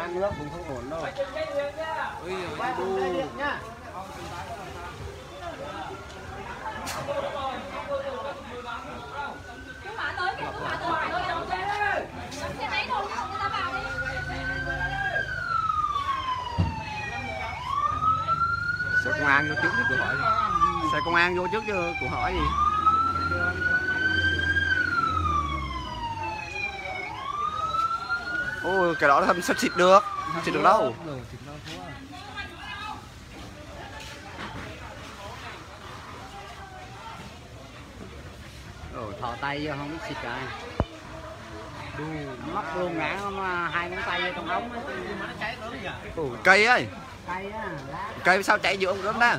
mang nước cũng không ổn đâu. Ui giời Chú Mã tới kìa, chú Mã tới kìa, đâu kìa. Đóng xe máy thôi, không người ta vào đi. xe công an vô trước chứ cụ hỏi gì? Xe công an vô trước chứ cụ hỏi gì ôi cái đó không sao xịt được? Không xịt được đâu? Ồ, thò tay vô không? Xịt rồi móc luôn ngã mà hai ngón tay vô trong ống Ồ, cây ấy. Cây á cây sao chạy giữa ông gớm đó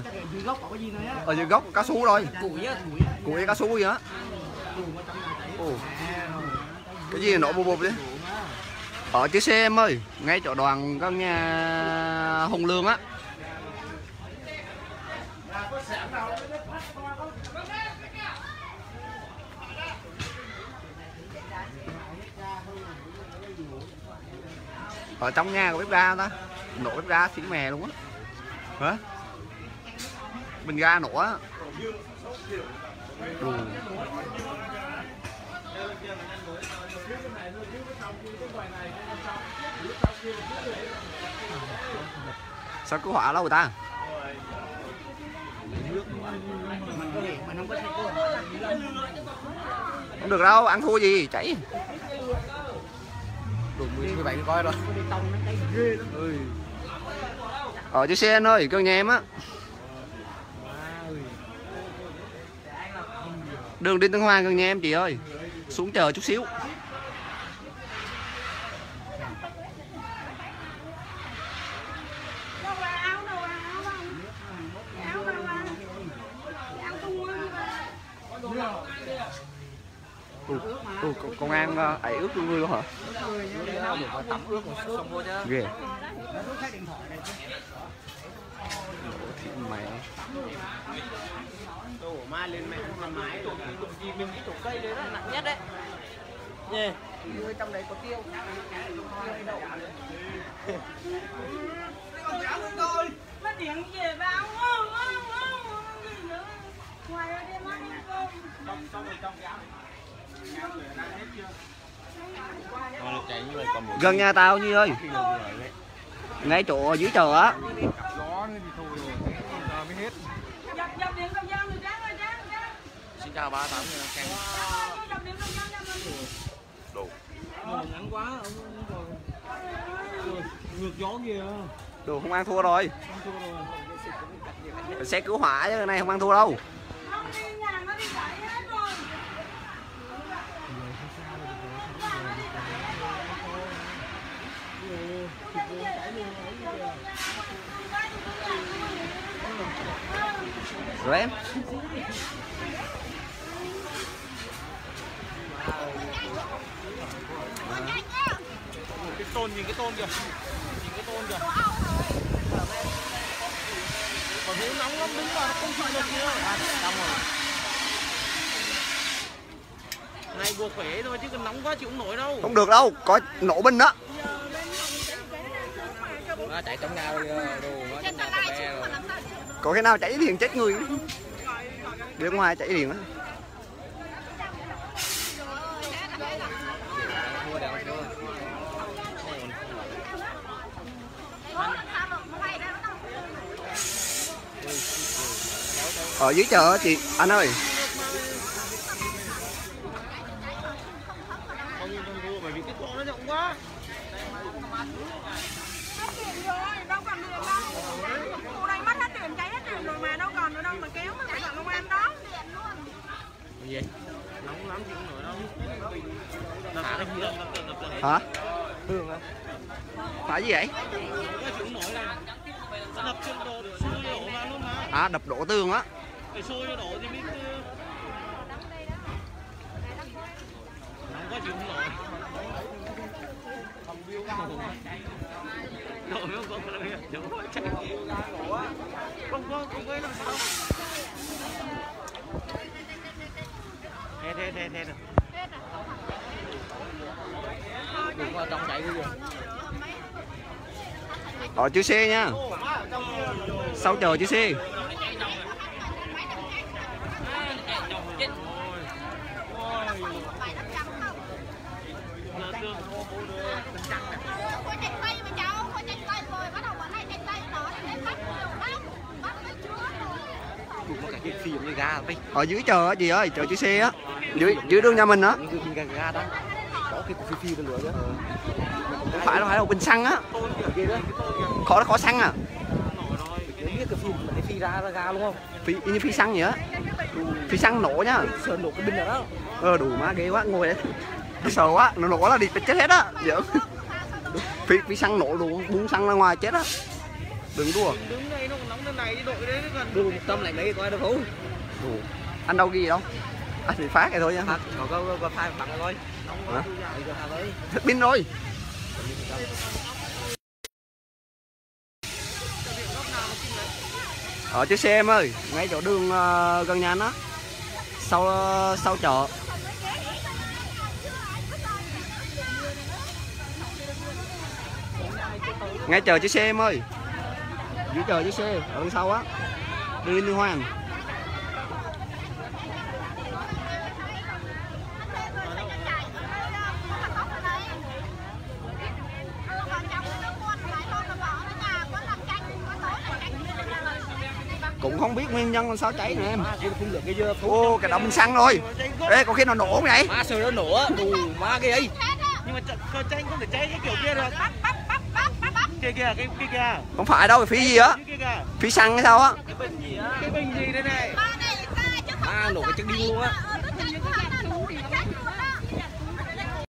ở dưới gốc cao su rồi. Củi á củi á. Củi cao su gì Ồ. cái gì nổ bụp bụp đấy ở chiếc xe em ơi, ngay chỗ đoàn các nhà hùng lương á. Ở trong nhà có bếp ga ta, nổ bếp ga xỉ mè luôn á. Hả? Bình ga nổ á. Ừ. sao cứu hỏa lâu người ta? Không được đâu, ăn thua gì, chảy. Đủ 17 coi rồi. Ở chiếc xe anh ơi cơ nhà em á. Đường đi Tân Hoa gần nhà em, chị ơi. Xuống chờ chút xíu Đâu là áo, đâu là áo không? Áo đâu là? Áo tung quá như vậy. Ủa, ủa, con- công an ấy ướt luôn luôn hả ghê nó điện chứ mày Đồ mai lên mẹ làm máy rồi cái gì mình cái trục cây đấy là nặng nhất đấy Nhê Người trong đấy có tiêu Nó điện về báo. Ô, ô, ô, ô, gì nữa? Ngoài ra đem ăn cơm. chạy gần nhà tao nhi ơi ngay chỗ dưới chờ á. Xin chào ba tám. Nắng quá ngược gió kìa đồ không ăn thua rồi xe cứu hỏa chứ này không ăn thua đâu Không đi nhà nó đi chạy hết rồi. Rồi em cái tôn nhìn cái tôn kìa nhìn cái tôn kìa còn nếu nóng lắm đứng vào nó không chịu được nữa à, xong rồi này vừa khỏe thôi chứ còn nóng quá chịu không nổi đâu. Không được đâu có nổ binh đó nó chạy trong nhau đồ có cái nào chảy điện chết người đi. Ngoài chảy điện á. Ở dưới chờ chị, anh ơi không nhưng không thua bởi vì cái con nó rộng quá Hết điện rồi, đâu còn điện đâu. Vụ này mất hết điện, cháy hết điện rồi mà đâu còn nữa đâu mà kéo mà phải gọi công an đó gì nóng lắm chịu không nổi đâu. Gì đó hả? Hương á gì vậy? Nổi đập đổ vào luôn mà. À đập đổ tường á. Phải cho đổ thì biết uh, nóng quá chịu không nổi. Nó không có. Không có, không có làm sao. Ờ, thế, thế, thế. Đừng vào trong chạy cái gì. Ở chữ xe nha. Sau chờ chữ xe. Ở ờ, dưới chờ á gì ơi, chờ chữ xe á. Dưới dưới đường nhà mình á. đó có cái cục phi phi bên lửa chứ Không phải đâu phải đâu bình xăng á. kia đó Khó khó xăng à. Để biết cái phim mà cái phi ra ra ga luôn không Phi như phi xăng vậy á. Phi xăng nổ nhá. sơn nổ cái nào đó Ờ đủ má ghê quá ngồi đấy. Sợ quá, nó nổ là đi chết hết á. Giỡn. Phi phi xăng nổ luôn, bung xăng ra ngoài chết á. Đừng đùa. đứng đây nó nóng thế này đi đội đấy đưa một tâm lạnh đấy coi đâu không Đủ. Anh đâu ghi đâu. Anh bị phát vậy thôi nha. phát có có phai bằng thôi Hết pin rồi. Ở chiếc xe em ơi, ngay chỗ đường ờ, gần nhà nó. Sau ờ, sau chợ. Ngay chờ chiếc xe em ơi. Dưới chờ chiếc xe ở đằng sau á. Đi Liên Hoan. Cũng không biết nguyên nhân làm sao cháy nè em. cái Ô, cái đống xăng rồi. Ê, có khi nào nổ không vậy? má sờ nó nổ đủ má cái ấy nhưng mà cơ tranh không thể cháy cái kiểu kia được kia kia cái kia kia Không phải đâu, phi gì á? Phi xăng hay sao á? cái bình gì á cái bình gì đây này má nổ cái chân đi luôn á